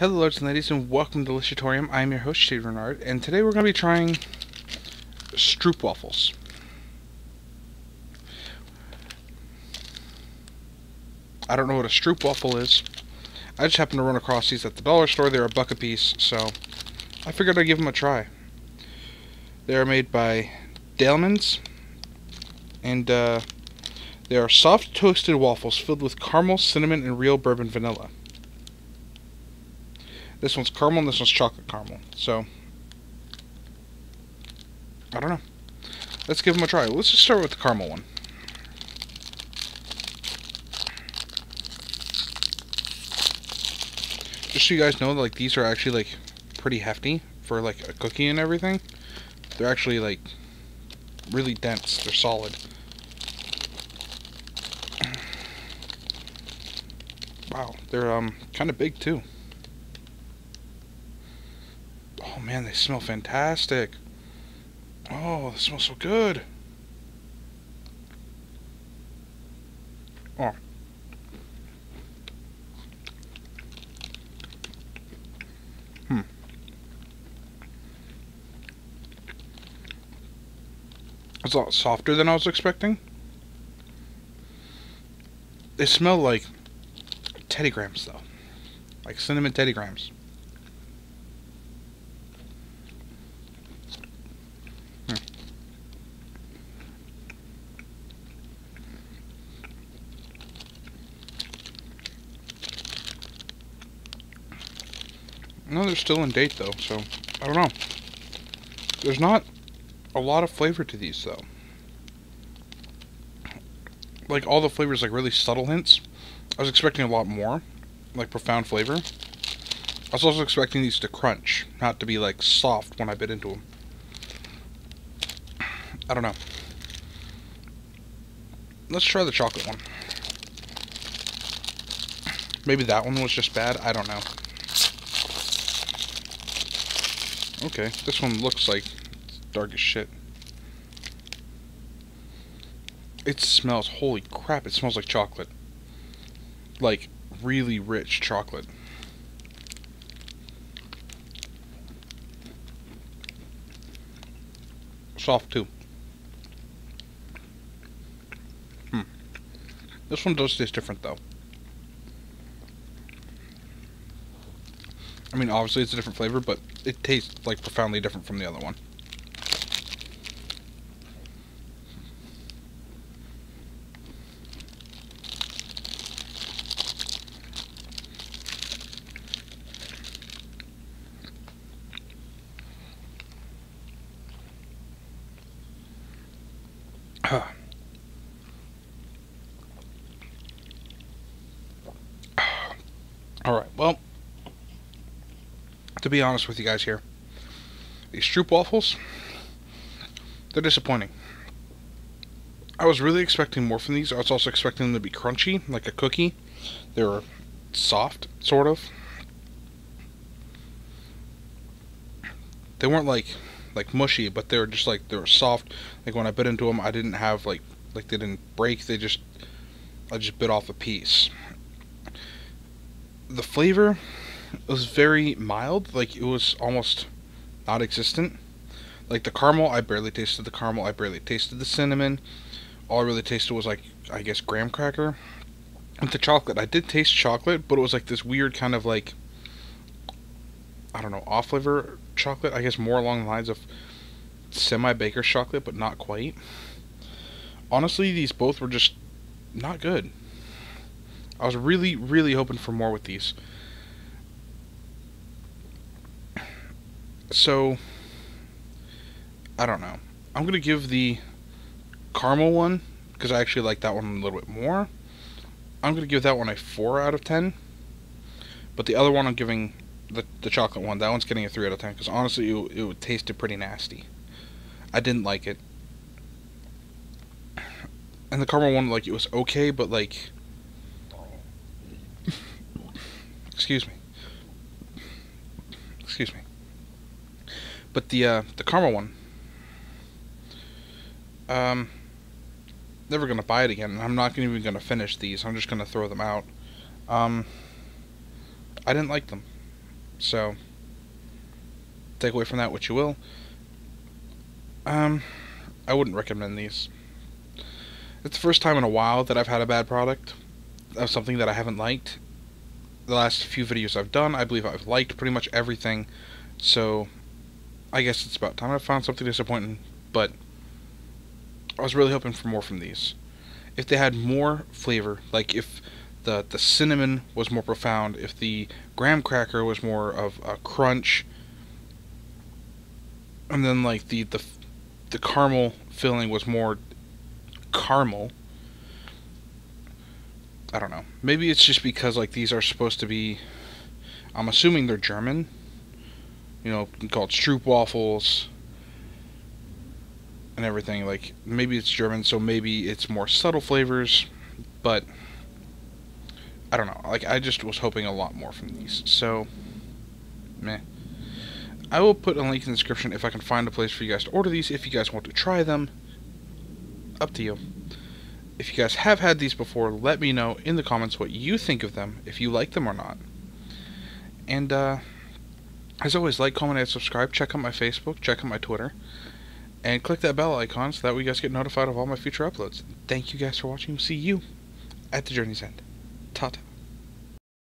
Hello, lords and ladies, and welcome to the Delishatorium. I'm your host, Shayde Reynard, and today we're going to be trying Stroop Waffles. I don't know what a Stroop Waffle is. I just happened to run across these at the dollar store. They're a buck a piece, so I figured I'd give them a try. They are made by Daelmans, and uh, they are soft toasted waffles filled with caramel, cinnamon, and real bourbon vanilla. This one's caramel and this one's chocolate caramel. So, I don't know. Let's give them a try. Let's just start with the caramel one. Just so you guys know, like these are actually like pretty hefty for like a cookie and everything. They're actually like really dense. They're solid. Wow, they're um kind of big too. Oh man, they smell fantastic. Oh, they smell so good. Oh. Hmm. It's a lot softer than I was expecting. They smell like Teddy Grahams, though. Like cinnamon Teddy Grahams. No, they're still in date though, so I don't know. There's not a lot of flavor to these though. Like all the flavors like really subtle hints. I was expecting a lot more, like profound flavor. I was also expecting these to crunch, not to be like soft when I bit into them. I don't know. Let's try the chocolate one. Maybe that one was just bad, I don't know. Okay, this one looks like dark as shit. It smells, holy crap, it smells like chocolate. Like, really rich chocolate. Soft too. Hmm. This one does taste different though. I mean, obviously it's a different flavor, but it tastes like profoundly different from the other one. Alright, well, to be honest with you guys here, these Stroop waffles, they're disappointing. I was really expecting more from these. I was also expecting them to be crunchy, like a cookie. They were soft, sort of. They weren't like like mushy, but they were just like they were soft. Like when I bit into them, I didn't have like like they didn't break. They just I just bit off a piece. The flavor was very mild. Like it was almost non-existent. Like the caramel, I barely tasted the caramel. I barely tasted the cinnamon. All I really tasted was like I guess graham cracker. With the chocolate, I did taste chocolate, but it was like this weird kind of like I don't know off flavor chocolate. I guess more along the lines of semi baker's chocolate, but not quite. Honestly, these both were just not good. I was really, really hoping for more with these. So, I don't know. I'm going to give the caramel one, because I actually like that one a little bit more. I'm going to give that one a 4 out of 10. But the other one I'm giving, the, the chocolate one, that one's getting a 3 out of 10, because honestly, it, it tasted pretty nasty. I didn't like it. And the caramel one, like, it was okay, but, like... Excuse me. Excuse me. But the uh, the caramel one, um, never gonna buy it again. I'm not even gonna finish these. I'm just gonna throw them out. Um, I didn't like them. So, take away from that what you will. Um, I wouldn't recommend these. It's the first time in a while that I've had a bad product of something that I haven't liked. The last few videos I've done, I believe I've liked pretty much everything. So, I guess it's about time I found something disappointing, but I was really hoping for more from these. If they had more flavor, like if the the cinnamon was more profound, if the graham cracker was more of a crunch, and then like the the the caramel filling was more caramel. I don't know. Maybe it's just because like these are supposed to be. I'm assuming they're German. You know, called Stroop waffles and everything. Like maybe it's German, so maybe it's more subtle flavors, but I don't know. Like I just was hoping a lot more from these. So, meh. I will put a link in the description if I can find a place for you guys to order these. If you guys want to try them, up to you. If you guys have had these before, let me know in the comments what you think of them, if you like them or not. And uh, as always, like, comment, and subscribe. Check out my Facebook. Check out my Twitter. And click that bell icon so that way you guys get notified of all my future uploads. Thank you guys for watching. See you at the journey's end.